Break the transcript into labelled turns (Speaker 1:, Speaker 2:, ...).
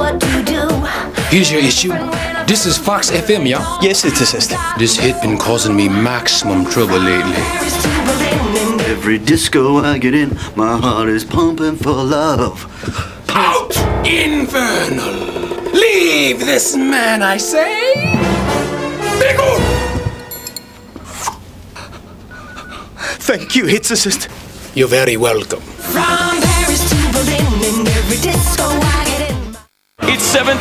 Speaker 1: what to do.
Speaker 2: Here's your issue. This is Fox FM, yeah?
Speaker 3: Yes, it's assist.
Speaker 2: This hit been causing me maximum trouble lately.
Speaker 1: Paris to Berlin and
Speaker 4: Every disco I get in, my heart is pumping for love.
Speaker 2: Out! Infernal! Leave this man, I say! Bigo!
Speaker 3: Thank you, Hits Assist.
Speaker 2: You're very welcome.
Speaker 3: 7th.